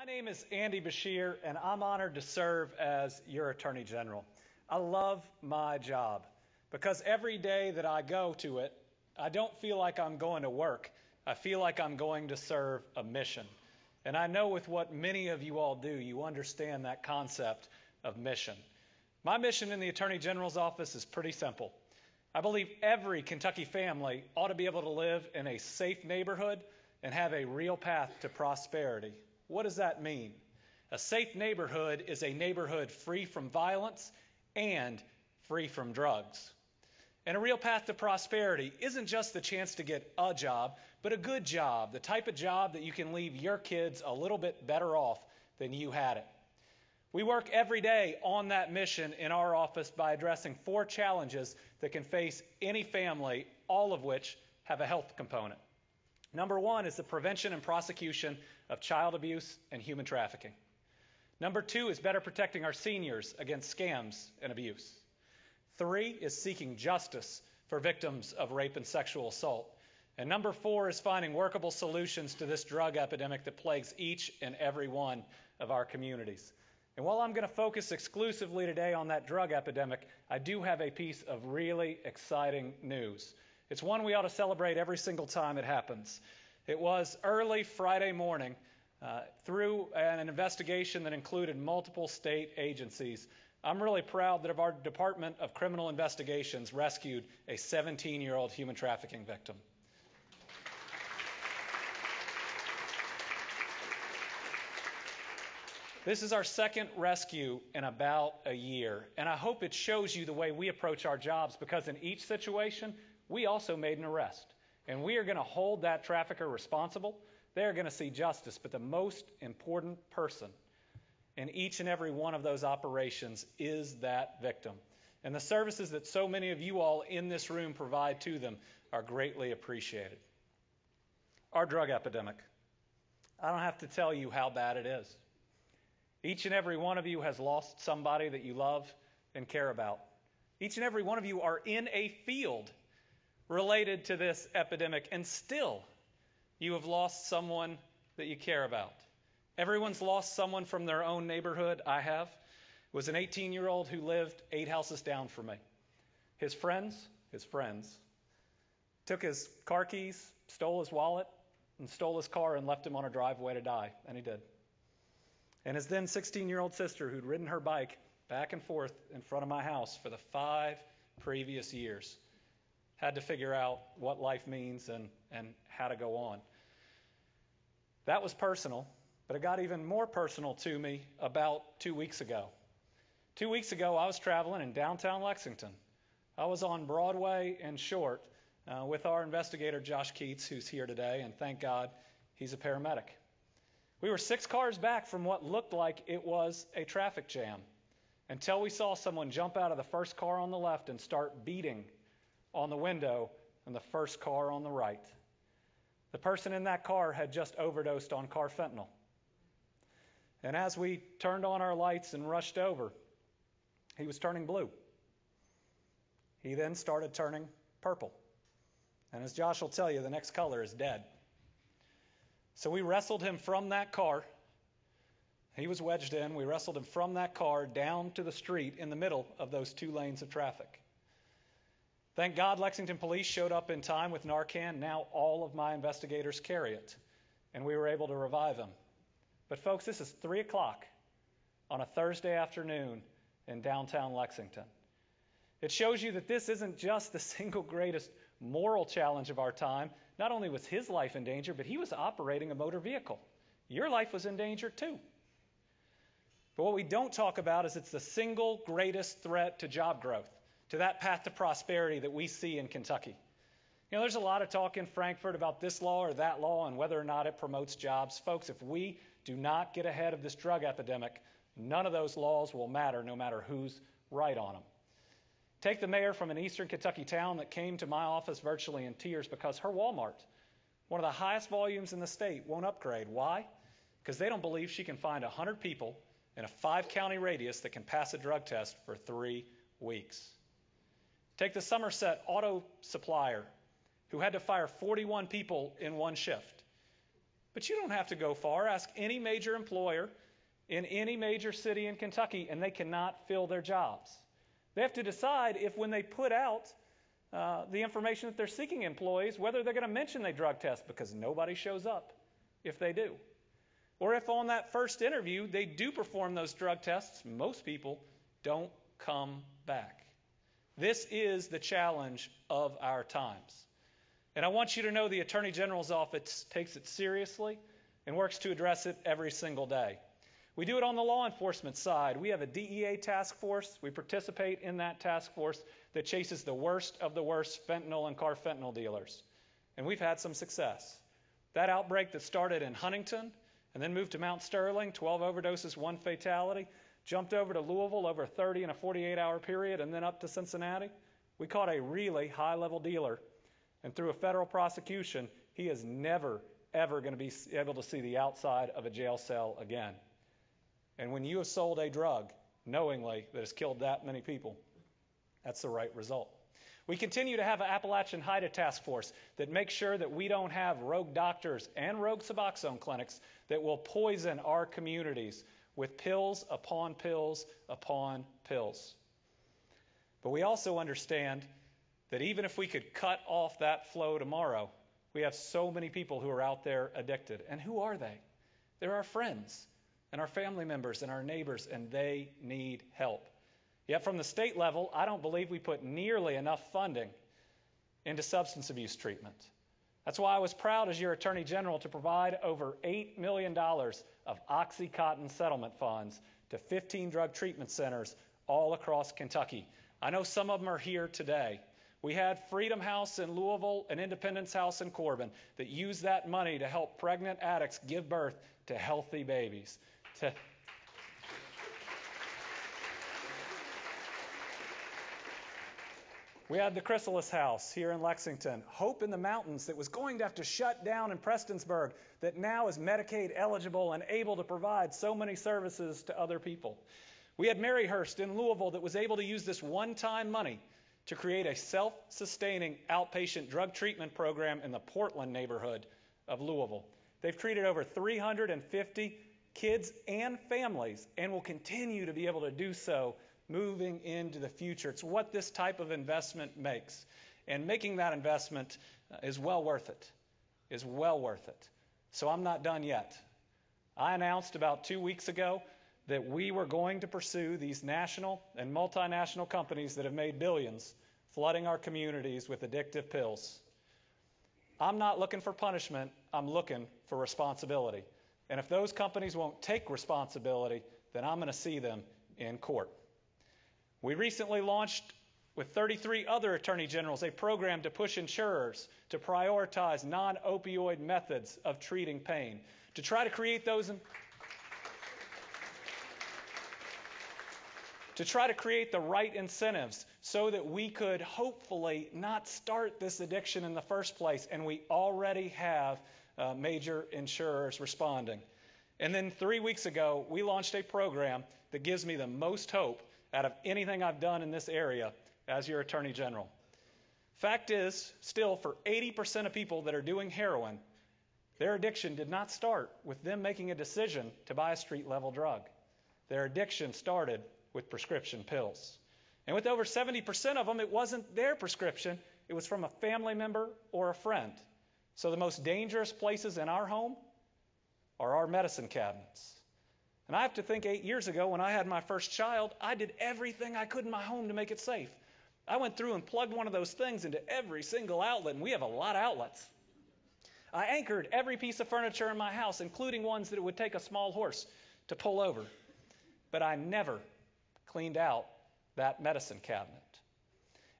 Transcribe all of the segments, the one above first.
My name is Andy Beshear, and I'm honored to serve as your Attorney General. I love my job because every day that I go to it, I don't feel like I'm going to work. I feel like I'm going to serve a mission. And I know with what many of you all do, you understand that concept of mission. My mission in the Attorney General's office is pretty simple. I believe every Kentucky family ought to be able to live in a safe neighborhood and have a real path to prosperity. What does that mean? A safe neighborhood is a neighborhood free from violence and free from drugs. And a real path to prosperity isn't just the chance to get a job, but a good job, the type of job that you can leave your kids a little bit better off than you had it. We work every day on that mission in our office by addressing four challenges that can face any family, all of which have a health component. Number one is the prevention and prosecution of child abuse and human trafficking. Number two is better protecting our seniors against scams and abuse. Three is seeking justice for victims of rape and sexual assault. And number four is finding workable solutions to this drug epidemic that plagues each and every one of our communities. And while I'm going to focus exclusively today on that drug epidemic, I do have a piece of really exciting news. It's one we ought to celebrate every single time it happens. It was early Friday morning uh, through an investigation that included multiple state agencies. I'm really proud that our Department of Criminal Investigations rescued a 17 year old human trafficking victim. This is our second rescue in about a year, and I hope it shows you the way we approach our jobs because in each situation, we also made an arrest. And we are going to hold that trafficker responsible. They're going to see justice. But the most important person in each and every one of those operations is that victim. And the services that so many of you all in this room provide to them are greatly appreciated. Our drug epidemic. I don't have to tell you how bad it is. Each and every one of you has lost somebody that you love and care about. Each and every one of you are in a field related to this epidemic, and still you have lost someone that you care about. Everyone's lost someone from their own neighborhood. I have. It was an 18 year old who lived eight houses down from me. His friends, his friends, took his car keys, stole his wallet, and stole his car and left him on a driveway to die, and he did. And his then 16 year old sister, who'd ridden her bike back and forth in front of my house for the five previous years, had to figure out what life means and, and how to go on. That was personal, but it got even more personal to me about two weeks ago. Two weeks ago, I was traveling in downtown Lexington. I was on Broadway and Short uh, with our investigator, Josh Keats, who's here today, and thank God he's a paramedic. We were six cars back from what looked like it was a traffic jam until we saw someone jump out of the first car on the left and start beating on the window in the first car on the right. The person in that car had just overdosed on carfentanil. And as we turned on our lights and rushed over, he was turning blue. He then started turning purple. And as Josh will tell you, the next color is dead. So we wrestled him from that car. He was wedged in. We wrestled him from that car down to the street in the middle of those two lanes of traffic. Thank God Lexington police showed up in time with Narcan. Now all of my investigators carry it, and we were able to revive him. But, folks, this is 3 o'clock on a Thursday afternoon in downtown Lexington. It shows you that this isn't just the single greatest moral challenge of our time, not only was his life in danger, but he was operating a motor vehicle. Your life was in danger too. But what we don't talk about is it's the single greatest threat to job growth, to that path to prosperity that we see in Kentucky. You know, there's a lot of talk in Frankfort about this law or that law and whether or not it promotes jobs. Folks, if we do not get ahead of this drug epidemic, none of those laws will matter no matter who's right on them. Take the mayor from an eastern Kentucky town that came to my office virtually in tears because her Walmart, one of the highest volumes in the state, won't upgrade. Why? Because they don't believe she can find 100 people in a five county radius that can pass a drug test for three weeks. Take the Somerset auto supplier who had to fire 41 people in one shift. But you don't have to go far. Ask any major employer in any major city in Kentucky, and they cannot fill their jobs. They have to decide if, when they put out uh, the information that they're seeking employees, whether they're going to mention they drug test because nobody shows up if they do. Or if on that first interview they do perform those drug tests, most people don't come back. This is the challenge of our times. And I want you to know the Attorney General's office takes it seriously and works to address it every single day. We do it on the law enforcement side. We have a DEA task force. We participate in that task force that chases the worst of the worst fentanyl and carfentanil dealers. And we've had some success. That outbreak that started in Huntington and then moved to Mount Sterling, 12 overdoses, one fatality, jumped over to Louisville over 30 in a 48 hour period, and then up to Cincinnati. We caught a really high level dealer, and through a federal prosecution, he is never, ever going to be able to see the outside of a jail cell again. And when you have sold a drug knowingly that has killed that many people, that's the right result. We continue to have an Appalachian HIDTA task force that makes sure that we don't have rogue doctors and rogue Suboxone clinics that will poison our communities with pills upon pills upon pills. But we also understand that even if we could cut off that flow tomorrow, we have so many people who are out there addicted. And who are they? They're our friends and our family members and our neighbors, and they need help. Yet, from the state level, I don't believe we put nearly enough funding into substance abuse treatment. That's why I was proud as your Attorney General to provide over $8 million of Oxycontin settlement funds to 15 drug treatment centers all across Kentucky. I know some of them are here today. We had Freedom House in Louisville and Independence House in Corbin that used that money to help pregnant addicts give birth to healthy babies. To We had the Chrysalis House here in Lexington, Hope in the Mountains that was going to have to shut down in Prestonsburg, that now is Medicaid eligible and able to provide so many services to other people. We had Maryhurst in Louisville that was able to use this one time money to create a self sustaining outpatient drug treatment program in the Portland neighborhood of Louisville. They've treated over 350 kids and families and will continue to be able to do so moving into the future. It's what this type of investment makes. And making that investment uh, is well worth it, is well worth it. So I'm not done yet. I announced about two weeks ago that we were going to pursue these national and multinational companies that have made billions flooding our communities with addictive pills. I'm not looking for punishment, I'm looking for responsibility. And if those companies won't take responsibility, then I'm going to see them in court. We recently launched with 33 other attorney generals a program to push insurers to prioritize non opioid methods of treating pain, to try to create those. to try to create the right incentives so that we could hopefully not start this addiction in the first place. And we already have uh, major insurers responding. And then three weeks ago, we launched a program that gives me the most hope out of anything I've done in this area as your Attorney General. Fact is, still, for 80% of people that are doing heroin, their addiction did not start with them making a decision to buy a street level drug. Their addiction started with prescription pills. And with over 70% of them, it wasn't their prescription, it was from a family member or a friend. So the most dangerous places in our home are our medicine cabinets. And I have to think eight years ago when I had my first child, I did everything I could in my home to make it safe. I went through and plugged one of those things into every single outlet, and we have a lot of outlets. I anchored every piece of furniture in my house, including ones that it would take a small horse to pull over. But I never cleaned out that medicine cabinet.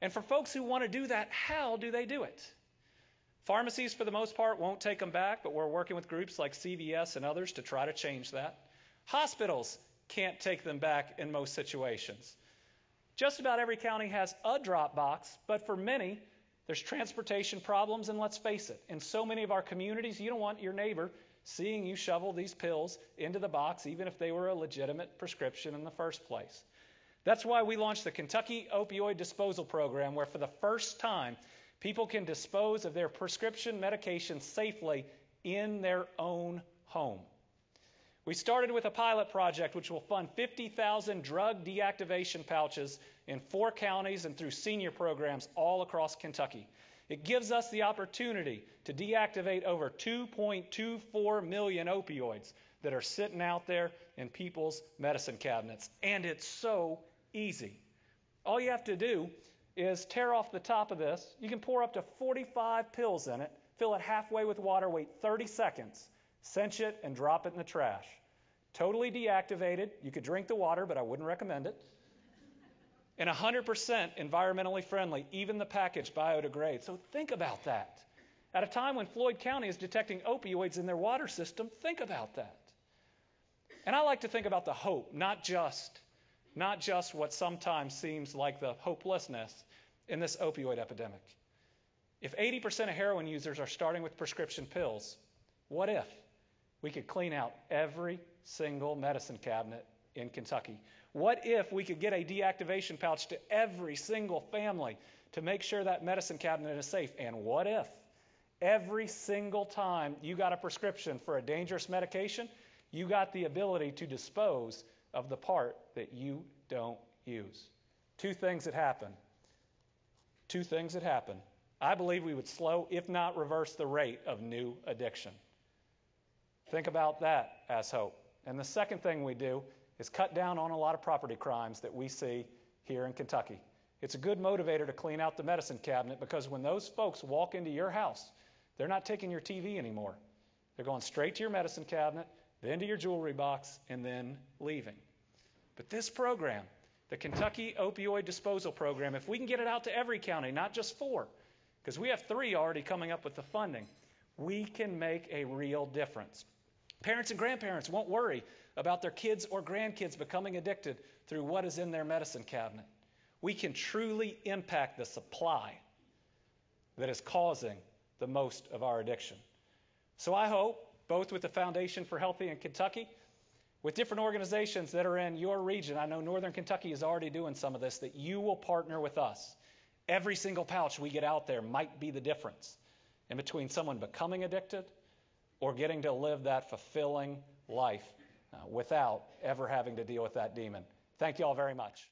And for folks who want to do that, how do they do it? Pharmacies, for the most part, won't take them back, but we're working with groups like CVS and others to try to change that. Hospitals can't take them back in most situations. Just about every county has a drop box, but for many, there's transportation problems, and let's face it, in so many of our communities, you don't want your neighbor seeing you shovel these pills into the box, even if they were a legitimate prescription in the first place. That's why we launched the Kentucky Opioid Disposal Program, where for the first time, people can dispose of their prescription medication safely in their own home. We started with a pilot project which will fund 50,000 drug deactivation pouches in four counties and through senior programs all across Kentucky. It gives us the opportunity to deactivate over 2.24 million opioids that are sitting out there in people's medicine cabinets. And it's so easy. All you have to do is tear off the top of this. You can pour up to 45 pills in it, fill it halfway with water, wait 30 seconds, cinch it, and drop it in the trash. Totally deactivated. You could drink the water, but I wouldn't recommend it. And 100% environmentally friendly. Even the package biodegrades. So think about that. At a time when Floyd County is detecting opioids in their water system, think about that. And I like to think about the hope, not just not just what sometimes seems like the hopelessness in this opioid epidemic. If 80% of heroin users are starting with prescription pills, what if we could clean out every single medicine cabinet in Kentucky? What if we could get a deactivation pouch to every single family to make sure that medicine cabinet is safe? And what if every single time you got a prescription for a dangerous medication, you got the ability to dispose of the part that you don't use. Two things that happen. Two things that happen. I believe we would slow, if not reverse, the rate of new addiction. Think about that as hope. And the second thing we do is cut down on a lot of property crimes that we see here in Kentucky. It's a good motivator to clean out the medicine cabinet because when those folks walk into your house, they're not taking your TV anymore. They're going straight to your medicine cabinet then to your jewelry box, and then leaving. But this program, the Kentucky Opioid Disposal Program, if we can get it out to every county, not just four, because we have three already coming up with the funding, we can make a real difference. Parents and grandparents won't worry about their kids or grandkids becoming addicted through what is in their medicine cabinet. We can truly impact the supply that is causing the most of our addiction. So I hope both with the Foundation for Healthy in Kentucky, with different organizations that are in your region. I know Northern Kentucky is already doing some of this, that you will partner with us. Every single pouch we get out there might be the difference in between someone becoming addicted or getting to live that fulfilling life uh, without ever having to deal with that demon. Thank you all very much.